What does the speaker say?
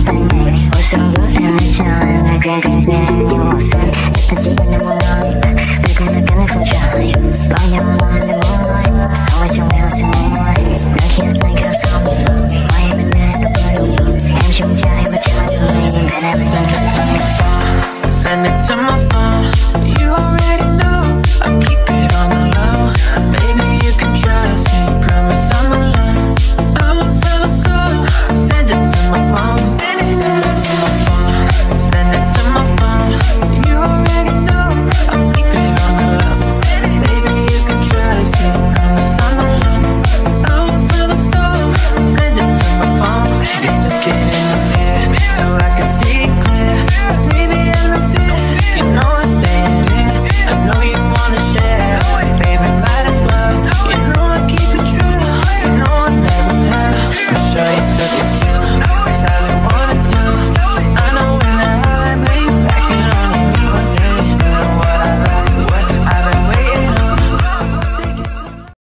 opening it to get And everything on phone Send it to my phone. again.